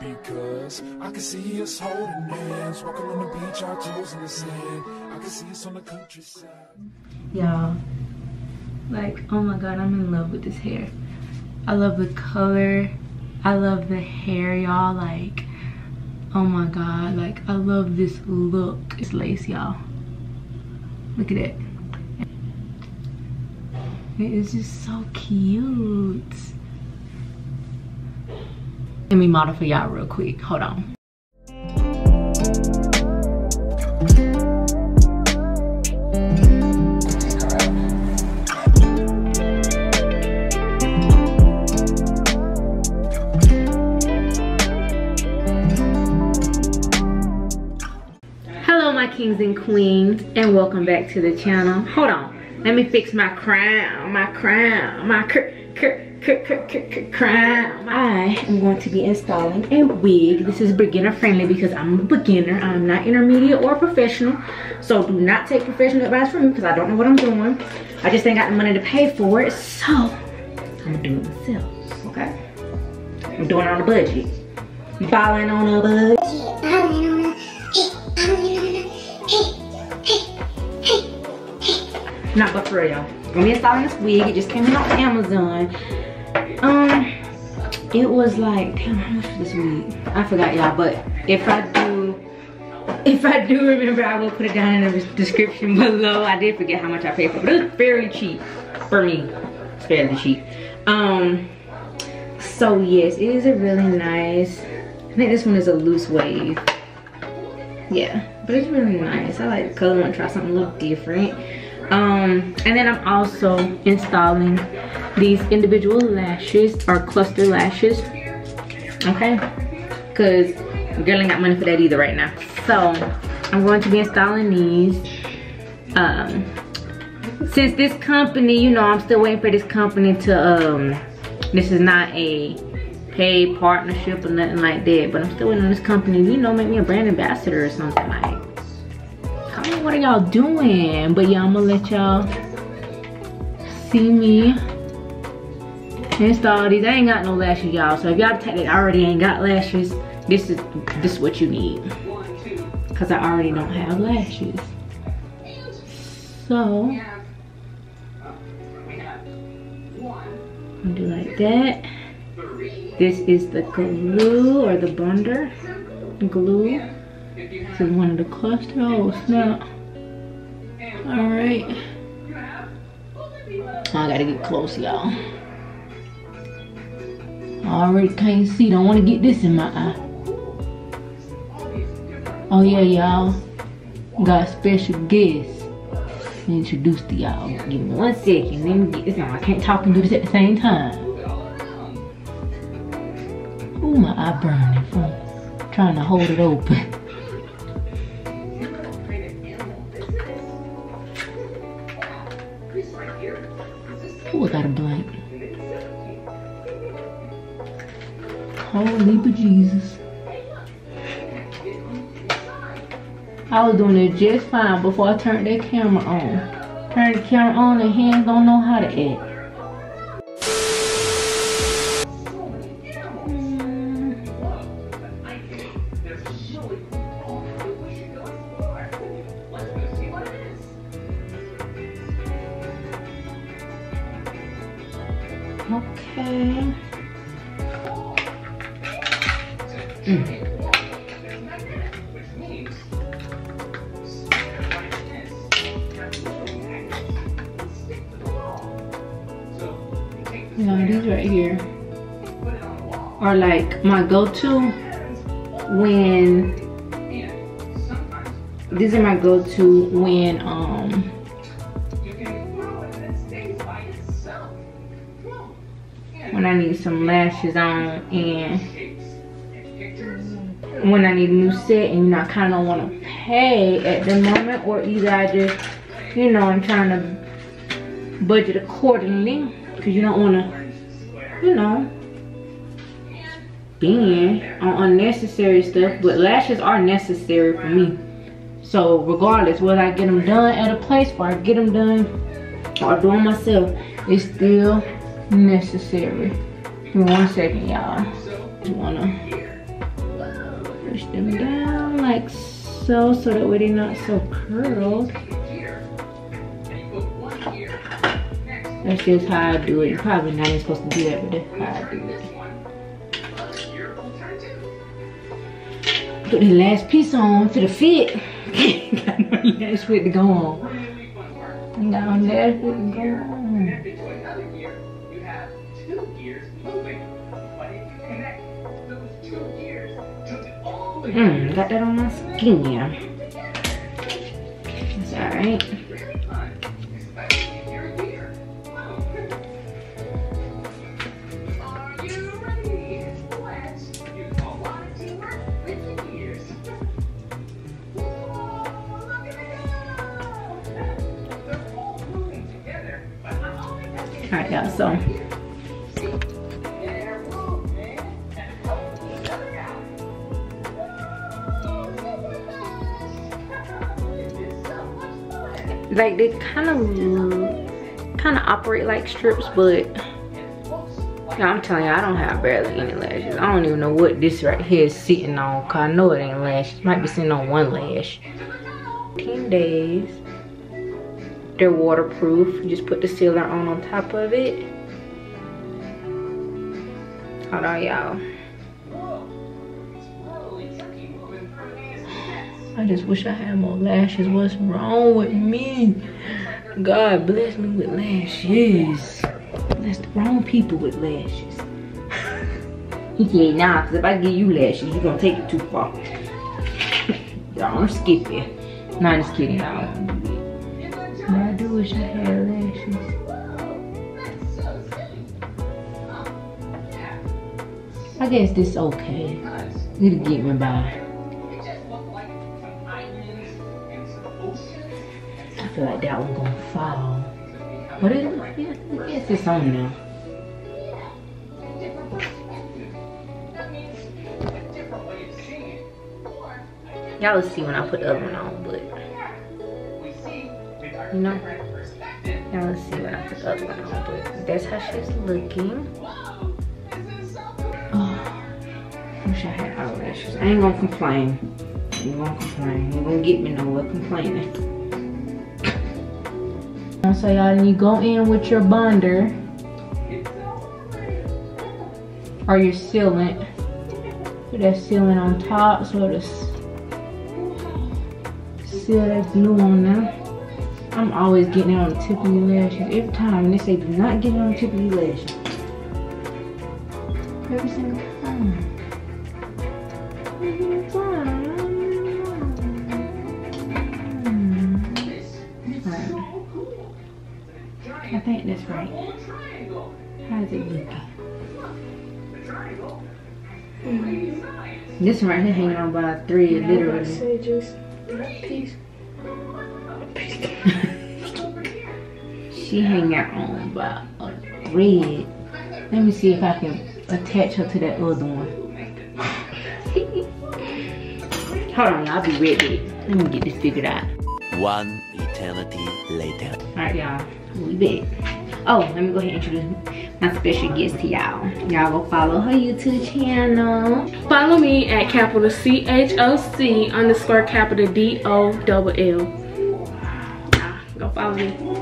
Because I can see us holding hands, walking on the beach, our toes in the sand. I can see us on the countryside. Y'all, like, oh my god, I'm in love with this hair. I love the color. I love the hair, y'all. Like, oh my god, like, I love this look. It's lace, y'all. Look at it. It is just so cute. Let me model for y'all real quick. Hold on. Hello my kings and queens and welcome back to the channel. Hold on. Let me fix my crown, my crown, my cr cr crown. I am going to be installing a wig. This is beginner friendly because I'm a beginner. I'm not intermediate or professional. So do not take professional advice from me because I don't know what I'm doing. I just ain't got the money to pay for it. So I'm gonna do it myself, okay? I'm doing it on a budget. Balling on a budget. Not but for real, y'all. I'm installing this wig. It just came in off Amazon. Um, it was like, damn, how much was this wig? I forgot, y'all. But if I do, if I do remember, I will put it down in the description below. I did forget how much I paid for it, but it was fairly cheap for me. It's fairly cheap. Um, so yes, it is a really nice. I think this one is a loose wave. Yeah, but it's really nice. I like the color. I want to try something a little different um and then i'm also installing these individual lashes or cluster lashes. Okay? Because girl ain't got money for that either right now. So i'm going to be installing these. Um since this company you know i'm still waiting for this company to um this is not a paid partnership or nothing like that but i'm still waiting on this company you know make me a brand ambassador or something like comment what are y'all doing? But yeah i'm gonna let y'all see me install these. I ain't got no lashes y'all. So if y'all technically already ain't got lashes this is this is what you need. Because i already don't have lashes. So do like that. This is the glue or the bonder glue is one of the cluster. Oh snap. Alright. I gotta get close, y'all. I already can't see. Don't want to get this in my eye. Oh yeah, y'all. Got special guests. Introduce to y'all. Give me one second. Let me get this. I can't talk and do this at the same time. Ooh, my eye burning from trying to hold it open. Bejesus. I was doing it just fine before I turned that camera on. Turned the camera on and hands don't know how to act. My go-to when these are my go-to when um when I need some lashes on and when I need a new set and you know I kind of don't want to pay at the moment or either I just you know I'm trying to budget accordingly because you don't want to you know spend on unnecessary stuff but lashes are necessary for me so regardless whether I get them done at a place or I get them done or do them myself it's still necessary. One second, y'all. Just wanna push them down like so, so that way they're not so curled. That's just how I do it. You're probably not even supposed to do that, but that's how I do it. Put the last piece on for the fit. got no last fit to go on. No last fit to go on. Mmm, got that on my skin. It's alright. So like they kind of kind of operate like strips but I'm telling you, I don't have barely any lashes. I don't even know what this right here is sitting on. Cause I know it ain't lashes. Might be sitting on one lash. 10 days. They're waterproof. You just put the sealer on on top of it. Hold on, y'all. I just wish I had more lashes. What's wrong with me? God bless me with lashes. Bless the wrong people with lashes. yeah, nah, cause if I give you lashes, you're gonna take it too far. y'all, I'm skipping. Not just kidding, y'all. Wish I had lashes. I guess this okay. It'll get me by. I feel like that one gonna fall. But it, yeah, I guess it's on now. Y'all will see when I put the other one on, but you know, y'all will see when I put the other one on, but that's how she's looking. Oh, wish I had eyelashes. I ain't gonna complain. I ain't gonna complain. Ain't gonna get me nowhere complaining. So y'all, you go in with your bonder or your sealant. Put that sealant on top so to seal that glue on there. I'm always getting on the tip of your lashes every time. And they say do not get on the tip of your lashes. Every single time. I think that's right. How's it looking? Mm. This one right here hanging on by a thread, literally. Say just that piece. she hanging on by a thread. Let me see if I can attach her to that other one. Hold on. I'll be ready. Let me get this figured out. One eternity later. Alright, y'all. We back. Oh, let me go ahead and introduce my special guest to y'all. Y'all go follow her YouTube channel. Follow me at capital C H O C underscore capital D O double L. Yeah, Go follow me.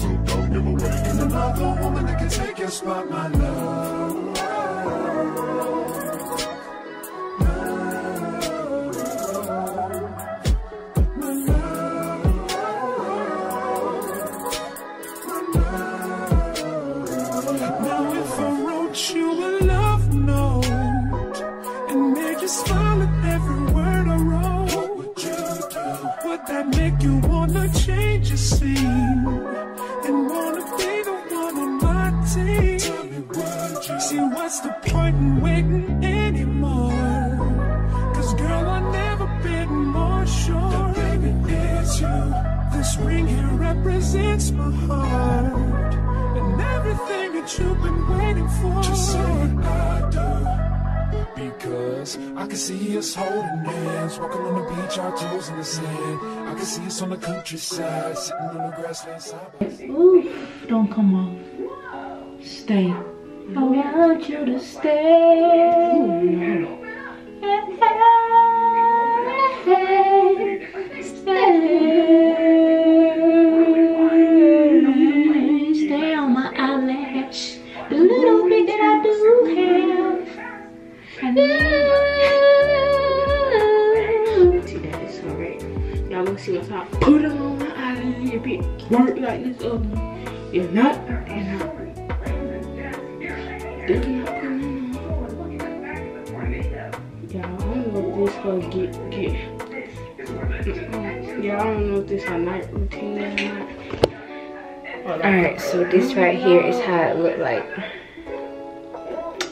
So don't give away. Ain't another woman that can take your spot, my love. In the sand. I can see us on the countryside, sitting on the grassland side. Ooh, don't come off. Stay. I want you to stay. Stay.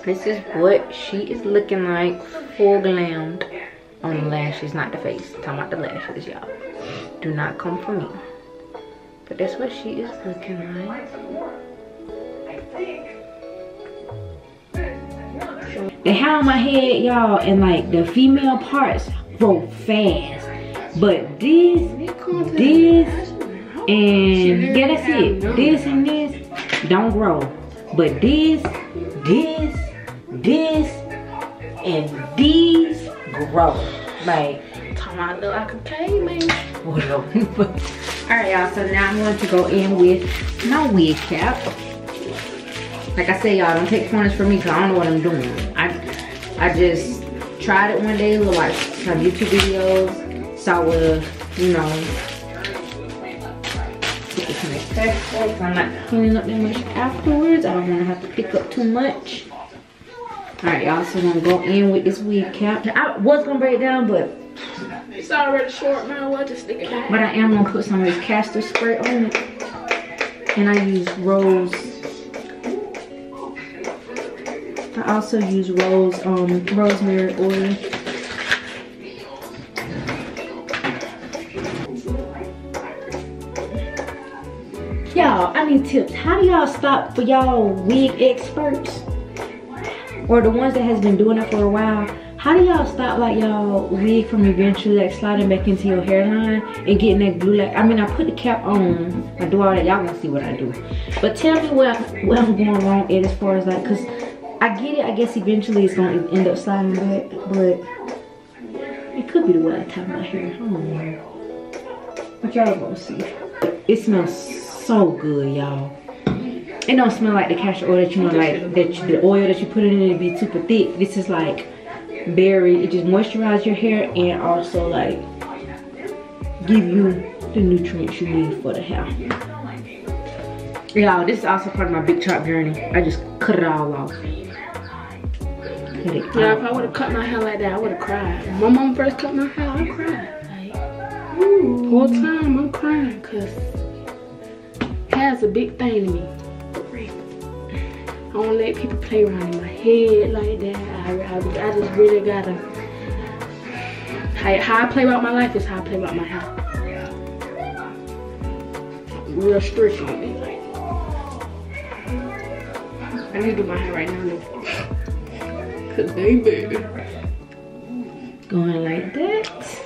This is what she is looking like full glammed on the lashes, not the face. talking about the lashes, y'all. Do not come for me. But that's what she is looking like. The hair on my head, y'all, and like the female parts grow fast. But this, this, and yeah, that's it. This and this don't grow. But this, this, this, and these grow. Like, Talking about look like a caveman. whatever. Alright, y'all, so now I'm going to go in with my wig cap. Like I said, y'all, don't take pointers from me because I don't know what I'm doing. I I just tried it one day, looked like some YouTube videos, saw what, you know, get this nice perfect. I'm not cleaning up that much afterwards. I don't want to have to pick up too much. Alright, y'all, so I'm going to go in with this wig cap. I was going to break it down, but It's already short, man. What just stick it out? but I am gonna put some of this castor spray on it. And I use rose. I also use rose um rosemary oil. Y'all, I need tips. How do y'all stop for y'all wig experts? Or the ones that has been doing it for a while. How do y'all stop like y'all wig from eventually like sliding back into your hairline and getting that glue like I mean I put the cap on. I do all that. Y'all gonna see what I do. But tell me where where I'm going wrong at as far as like cause I get it, I guess eventually it's gonna end up sliding back, but it could be the way I tie my hair. I don't know. But y'all gonna see. It smells so good, y'all. It don't smell like the castor oil that you know, like that you, the oil that you put in it be super thick. This is like berry. It just moisturizes your hair and also like give you the nutrients you need for the hair. Y'all, this is also part of my big chop journey. I just cut it all off. Yeah, if I would have cut my hair like that, I would have cried. When my mom first cut my hair, I cried. Like, whole time I'm crying because hair's a big thing to me. I don't let people play around in my head like that. I, I, I just really gotta. How, how I play about my life is how I play about my hair. Real strict with me. I need to do my hair right now. Cause baby. Going like that.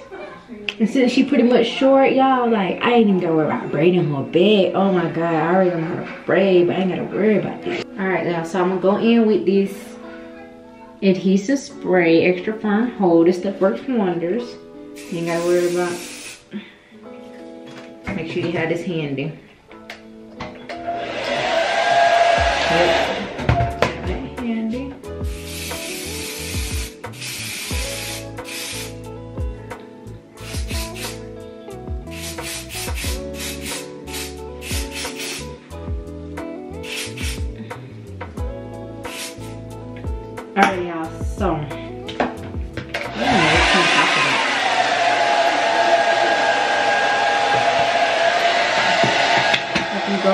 And since she pretty much short, y'all, like, I ain't even gotta worry about braiding her back. Oh my God, I already know how to braid, but I ain't gotta worry about this. All right, now, so I'm gonna go in with this adhesive spray, extra firm hold. This stuff works wonders. You ain't gotta worry about. Make sure you have this handy. Yep.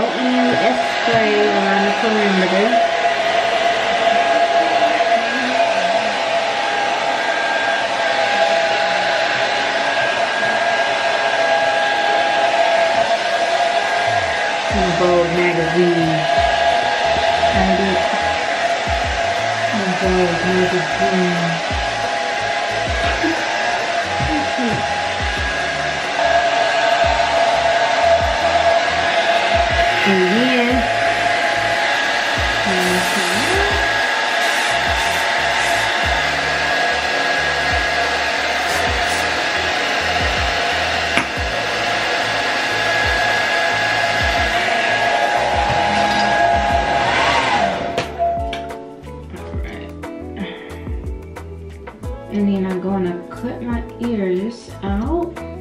I with that spray around the perimeter. Vogue magazine. Find it. Vogue magazine. And then, I'm gonna cut my ears out.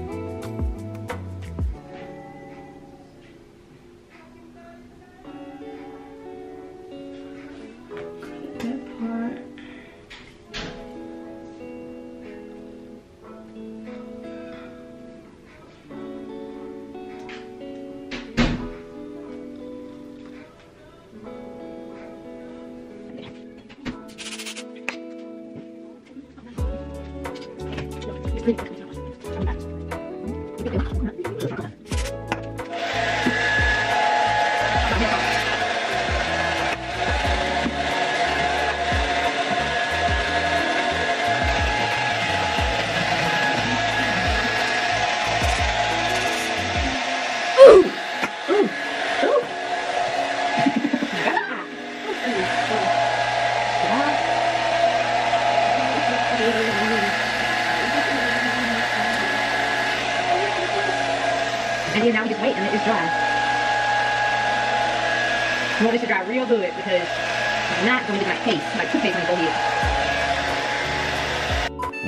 You want to dry real good because it's not going to be like paste, like toothpaste when it go here.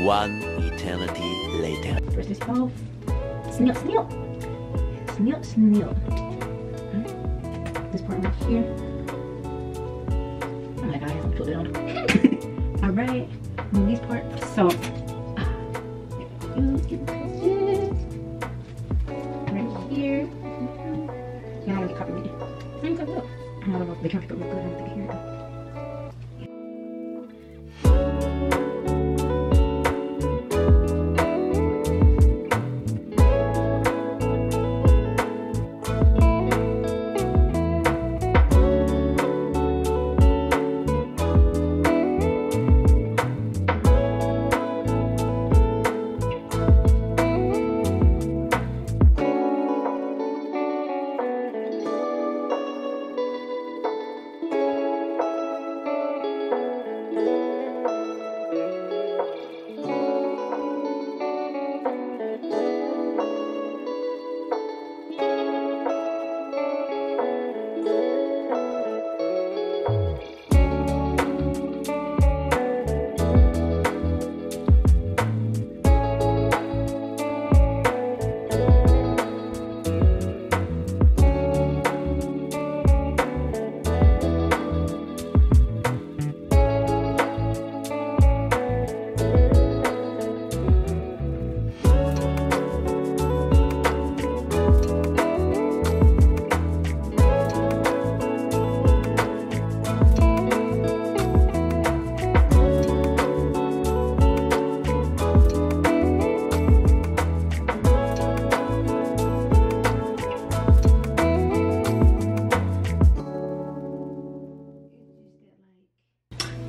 One eternity later. First this off. Snip, snip. Snip, snip. Okay. Hmm? This part right here.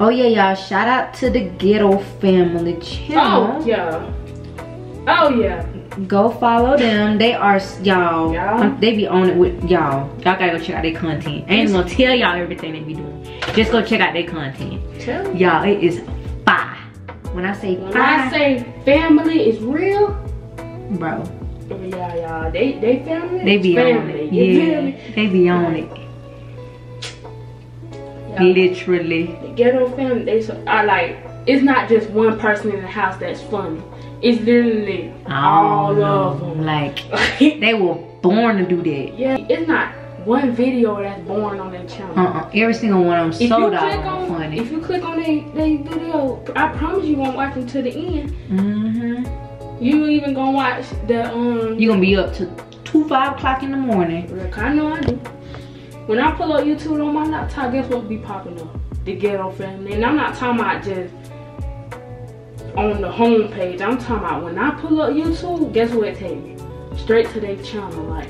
Oh yeah, y'all! Shout out to the Ghetto Family channel. Oh yeah. Oh yeah. Go follow them. They are y'all. Y'all? um, They be on it with y'all. Y'all gotta go check out their content. I ain't gonna tell y'all everything they be doing. Just go check out their content. Y'all, it is fire. When I say When fire, I say family is real, bro, oh, yeah, yeah, they they family. they be on it. Yeah, they be on it. Literally. The ghetto family, they so, are like, it's not just one person in the house that's funny. It's literally all of them. Like they were born to do that. yeah, it's not one video that's born on their channel. Uh-uh. Every single one of them If so you click doggone on, funny. if you click on their they video, I promise you won't watch to the end. Mm-hmm. You even gonna watch the um. You gonna be up to two, five o'clock in the morning. Look, I know I do. When I pull up YouTube on my laptop, guess what be popping up? The ghetto family, and I'm not talking about just on the home page. I'm talking about when I pull up YouTube, guess what it takes me? Straight to their channel, like,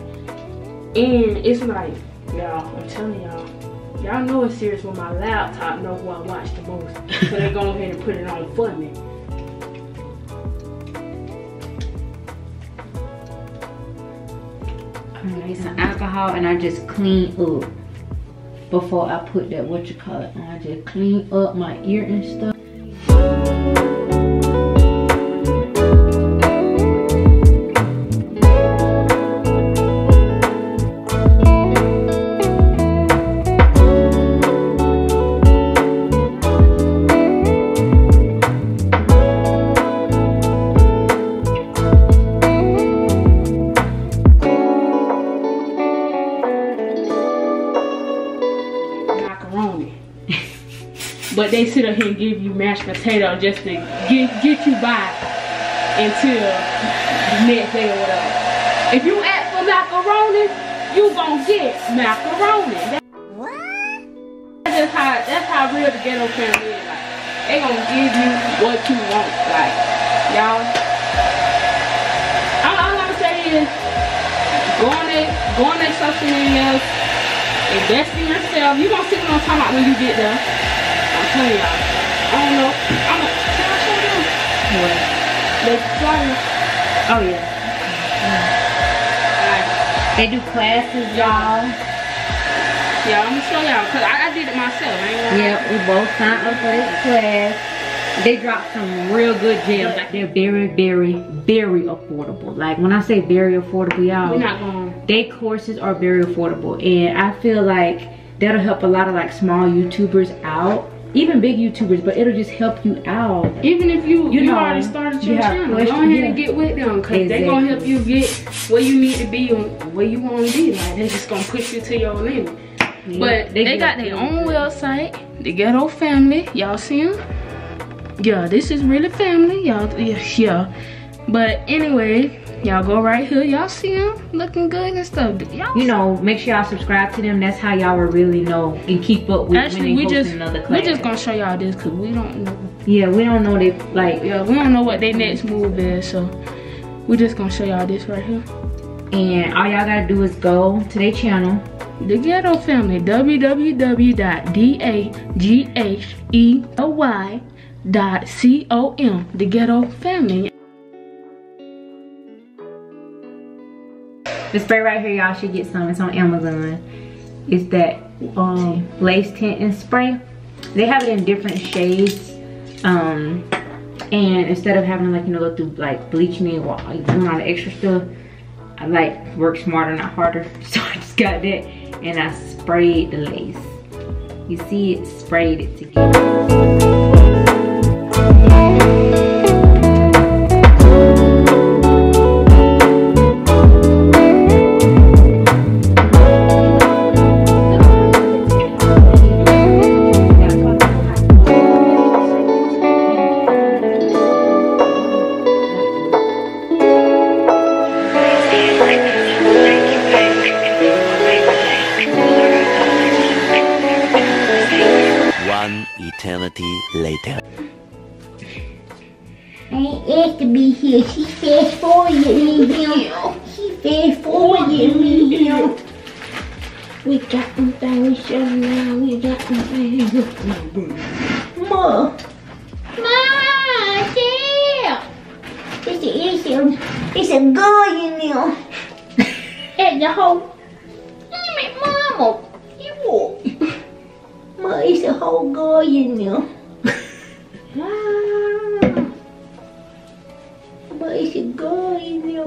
and it's like Y'all, I'm telling y'all. Y'all know it's serious when my laptop know who I watch the most. so they go ahead and put it on for me. Some alcohol and I just clean up before I put that what you call it on. I just clean up my ear and stuff. They sit up here and give you mashed potato just to get get you by until the next day or whatever. If you ask for macaroni, you gonna get macaroni. That- That's just how that's how real the ghetto family is. Like they gonna give you what you want. Like y'all. All, all I'm saying is go on their go on their social medias invest in yourself. You gonna see what I'm talking about when you get there. Y'all. I don't know. I'm a, can I show them? What? The flyer. Oh yeah. Like, They do classes, y'all. yeah, I'm gonna show y'all because I, I did it myself. Yeah, we both signed up for this class. They dropped some real good gems. Like they're very, very, very affordable. Like when I say very affordable, y'all. We're not going. they courses are very affordable and i feel like that'll help a lot of like small youtubers out even big youtubers but it'll just help you out Even if you You you, know, already started your have channel, go ahead yeah. and get with them because they gonna help you get where you need to be and where you want to be. Like they just gonna push you to your limit. Yeah, But they, get got their own website, the Ghetto Family. Y'all see them? Yeah, this is really family. Y'all, yeah, yeah. But anyway, y'all go right here. Y'all see them looking good and stuff. Y'all know make sure y'all subscribe to them that's how y'all will really know and keep up with Actually, we just we just gonna show y'all this because we don't know. yeah we don't know they like Yeah, we don't know what their next move is, so we're just gonna show y'all this right here. and all y'all gotta do is go to their channel The Ghetto Family, www.daghely.com. The Ghetto Family. The spray right here y'all should get some. It's on amazon. It's that um lace tint and spray. They have it in different shades um and instead of having to like you know go through like bleaching doing all the extra stuff i like work smarter not harder. So i just got that and i sprayed the lace. You see it? Sprayed it together One eternity later. I asked to be here. She fast forwarded me here. She fast forwarded me here. We got them things shut now. We got them things. Ma. Ma, Sam. It's a, it's a, it's a girl in there. At the whole. Mama. You what? Ma, it's a whole girl in there. Ah. But it's a girl in there,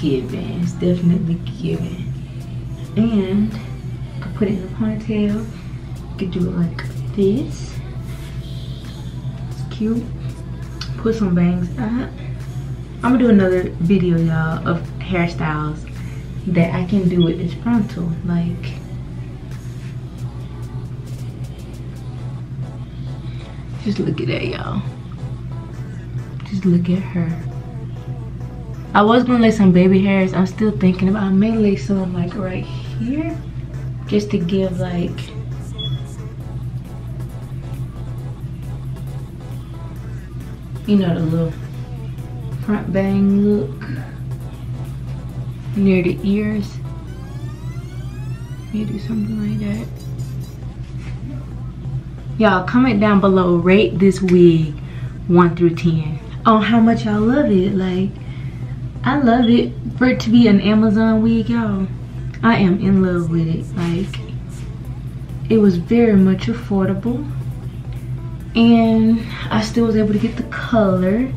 giving. It's definitely giving. And I could put it in a ponytail. Could do it like this. It's cute. Put some bangs up. I'm gonna do another video, y'all, of hairstyles that I can do with this frontal. Like, just look at that, y'all. Just look at her. I was gonna lay some baby hairs. I'm still thinking about. I may lay some like right here, just to give like. You know the little front bang look near the ears. Maybe something like that. Y'all comment down below. Rate this wig one through ten on how much y'all love it. Like. I love it for it to be an Amazon wig, y'all. I am in love with it. Like, it was very much affordable. And I still was able to get the color.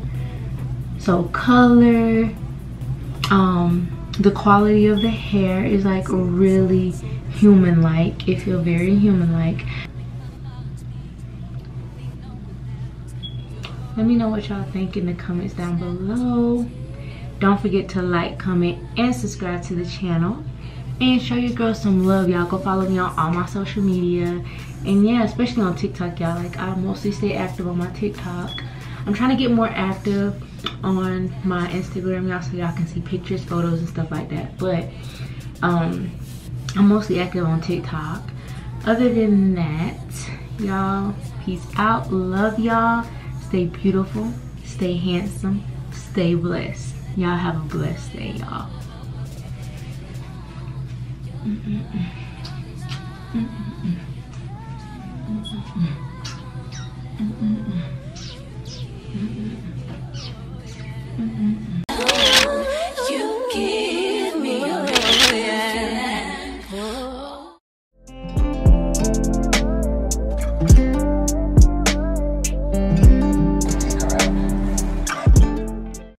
So color, um, the quality of the hair is like really human-like. It feels very human-like. Let me know what y'all think in the comments down below. Don't forget to like, comment, and subscribe to the channel. And show your girl some love, y'all. Go follow me on all my social media. And yeah, especially on TikTok, y'all. Like, I mostly stay active on my TikTok. I'm trying to get more active on my Instagram, y'all, so y'all can see pictures, photos, and stuff like that. But, um, I'm mostly active on TikTok. Other than that, y'all, peace out. Love y'all. Stay beautiful. Stay handsome. Stay blessed. Y'all have a blessed day, y'all. Mm-mm-mm.